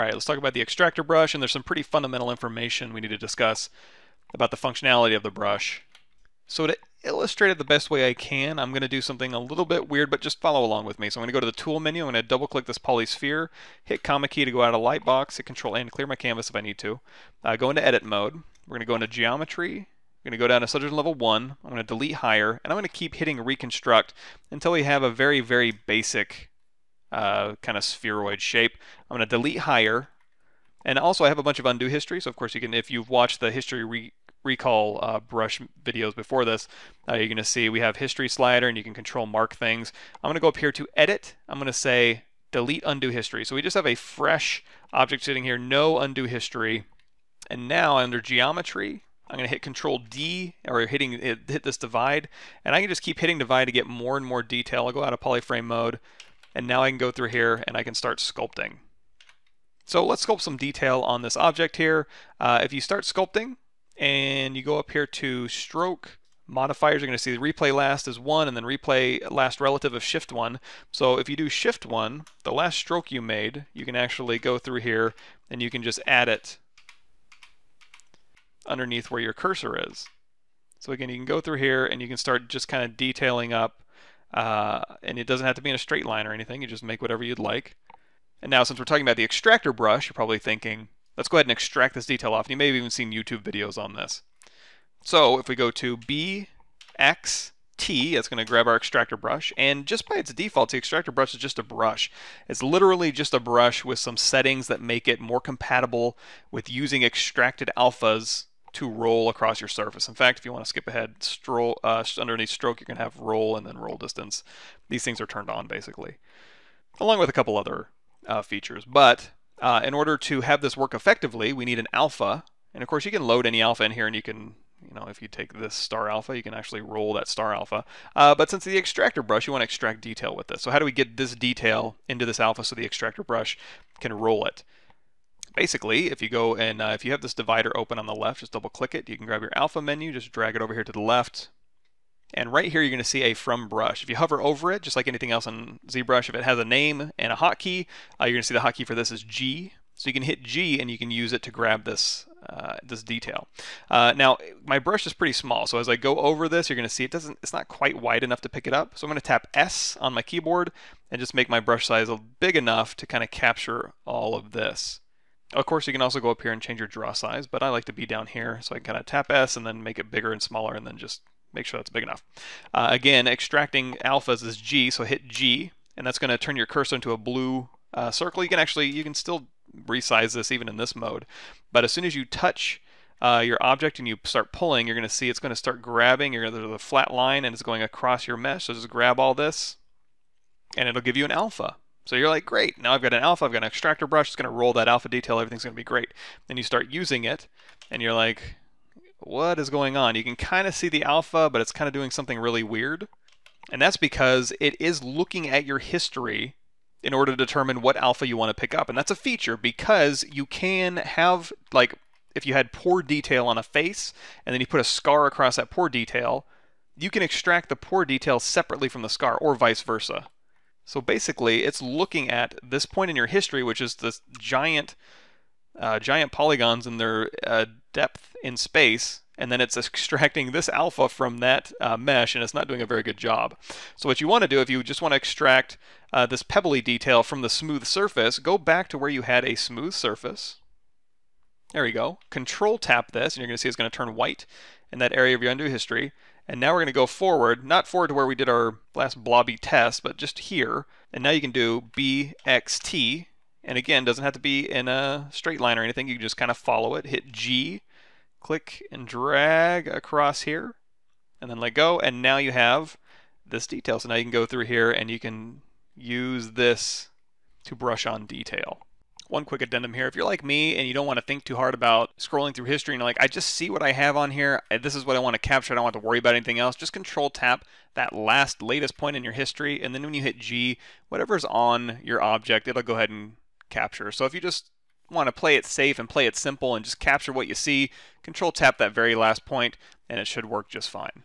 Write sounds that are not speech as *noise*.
All right, let's talk about the extractor brush, and there's some pretty fundamental information we need to discuss about the functionality of the brush. So to illustrate it the best way I can, I'm going to do something a little bit weird, but just follow along with me. So I'm going to go to the Tool menu, I'm going to double click this polysphere, hit Comma key to go out of Lightbox, hit Control to clear my canvas if I need to. Uh, go into Edit mode, we're going to go into Geometry, I'm going to go down to subdivision level 1, I'm going to delete higher, and I'm going to keep hitting Reconstruct until we have a very, very basic uh, kind of spheroid shape. I'm going to delete higher, and also I have a bunch of undo history, so of course you can, if you've watched the history re recall uh, brush videos before this, uh, you're going to see we have history slider and you can control mark things. I'm going to go up here to edit. I'm going to say delete undo history. So we just have a fresh object sitting here, no undo history. And now under geometry, I'm going to hit control D or hitting hit this divide and I can just keep hitting divide to get more and more detail. I'll go out of polyframe mode and now I can go through here and I can start sculpting. So let's sculpt some detail on this object here. Uh, if you start sculpting, and you go up here to stroke modifiers, you're going to see the replay last is 1 and then replay last relative of shift 1. So if you do shift 1, the last stroke you made, you can actually go through here and you can just add it underneath where your cursor is. So again, you can go through here and you can start just kind of detailing up uh, and it doesn't have to be in a straight line or anything, you just make whatever you'd like. And now since we're talking about the extractor brush, you're probably thinking, Let's go ahead and extract this detail off. And you may have even seen YouTube videos on this. So if we go to B, X, T, it's going to grab our extractor brush, and just by its default, the extractor brush is just a brush. It's literally just a brush with some settings that make it more compatible with using extracted alphas to roll across your surface. In fact, if you want to skip ahead, stroll, uh, underneath stroke, you can have roll and then roll distance. These things are turned on, basically, along with a couple other uh, features. But uh, in order to have this work effectively, we need an alpha. And of course, you can load any alpha in here and you can, you know, if you take this star alpha, you can actually roll that star alpha. Uh, but since the extractor brush, you want to extract detail with this. So how do we get this detail into this alpha so the extractor brush can roll it? Basically, if you go and uh, if you have this divider open on the left, just double click it. You can grab your alpha menu, just drag it over here to the left, and right here, you're going to see a from brush. If you hover over it, just like anything else in ZBrush, if it has a name and a hotkey, uh, you're going to see the hotkey for this is G. So you can hit G and you can use it to grab this uh, this detail. Uh, now, my brush is pretty small, so as I go over this, you're going to see it doesn't. It's not quite wide enough to pick it up. So I'm going to tap S on my keyboard and just make my brush size big enough to kind of capture all of this. Of course, you can also go up here and change your draw size, but I like to be down here, so I can kind of tap S and then make it bigger and smaller, and then just make sure that's big enough. Uh, again, extracting alphas is G, so hit G, and that's going to turn your cursor into a blue uh, circle. You can actually, you can still resize this even in this mode, but as soon as you touch uh, your object and you start pulling, you're going to see it's going to start grabbing. You're going to the flat line and it's going across your mesh. So just grab all this, and it'll give you an alpha. So you're like, great, now I've got an alpha, I've got an extractor brush, it's going to roll that alpha detail, everything's going to be great. Then you start using it, and you're like, what is going on? You can kind of see the alpha, but it's kind of doing something really weird. And that's because it is looking at your history in order to determine what alpha you want to pick up. And that's a feature because you can have, like, if you had pore detail on a face and then you put a scar across that pore detail, you can extract the pore detail separately from the scar or vice versa. So basically, it's looking at this point in your history, which is this giant, uh, giant polygons in their uh, depth in space, and then it's *laughs* extracting this alpha from that uh, mesh, and it's not doing a very good job. So what you want to do, if you just want to extract uh, this pebbly detail from the smooth surface, go back to where you had a smooth surface. There we go. Control tap this, and you're going to see it's going to turn white in that area of your undo history. And now we're going to go forward, not forward to where we did our last blobby test, but just here. And now you can do BXT, and again, doesn't have to be in a straight line or anything. You can just kind of follow it. Hit G, click and drag across here, and then let go. And now you have this detail. So now you can go through here and you can use this to brush on detail. One quick addendum here. If you're like me and you don't want to think too hard about scrolling through history and like, I just see what I have on here. This is what I want to capture. I don't want to worry about anything else. Just control tap that last latest point in your history. And then when you hit G, whatever's on your object, it'll go ahead and capture. So if you just want to play it safe and play it simple and just capture what you see, control tap that very last point and it should work just fine.